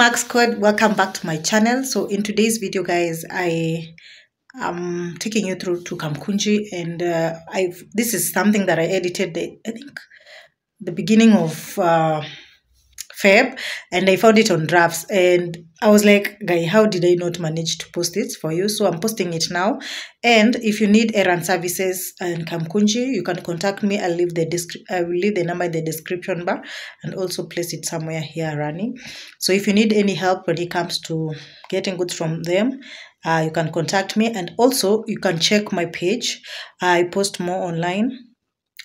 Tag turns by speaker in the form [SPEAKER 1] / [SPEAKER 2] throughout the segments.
[SPEAKER 1] Bookmark Squad, welcome back to my channel. So in today's video, guys, I am taking you through to Kamkunji, and uh, I've this is something that I edited. I think the beginning of uh, Feb, and I found it on drafts, and I was like, guy, how did I not manage to post it for you? So I'm posting it now. And if you need errand services in Kamkunji, you can contact me. I'll leave the I will leave the number in the description bar and also place it somewhere here running. So if you need any help when it comes to getting goods from them, uh, you can contact me. And also you can check my page. I post more online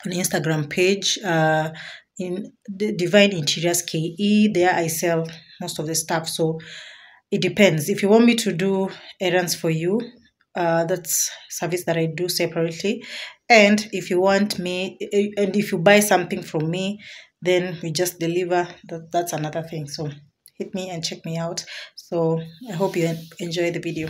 [SPEAKER 1] on Instagram page. Uh, in the Divine Interiors KE. There I sell most of the stuff. So it depends. If you want me to do errands for you, uh, that's service that I do separately. And if you want me, and if you buy something from me, then we just deliver. That, that's another thing. So hit me and check me out. So I hope you enjoy the video.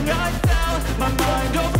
[SPEAKER 2] Like nothing I felt My mind overwhelms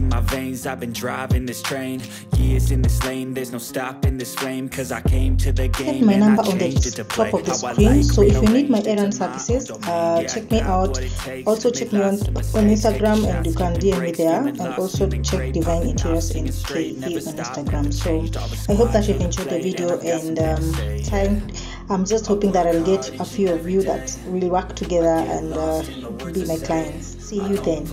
[SPEAKER 2] In my veins, I've been driving this train Years in this lane, there's no stopping this flame Cause I came to the game
[SPEAKER 3] my number on the
[SPEAKER 2] changed it to play
[SPEAKER 3] top of the screen. So if you need my errand services, uh, check me out.
[SPEAKER 2] what it takes
[SPEAKER 3] Also check me on, on Instagram and you can DM me there. And also check Divine Interiors and
[SPEAKER 2] straight,
[SPEAKER 3] KE on Instagram. So
[SPEAKER 2] changed, all the
[SPEAKER 3] I hope that you've enjoyed the video
[SPEAKER 2] and I've got
[SPEAKER 3] and
[SPEAKER 2] something to
[SPEAKER 3] um, trying. I'm just hoping that I'll get a few of you that will work together and uh, be my clients. See you then.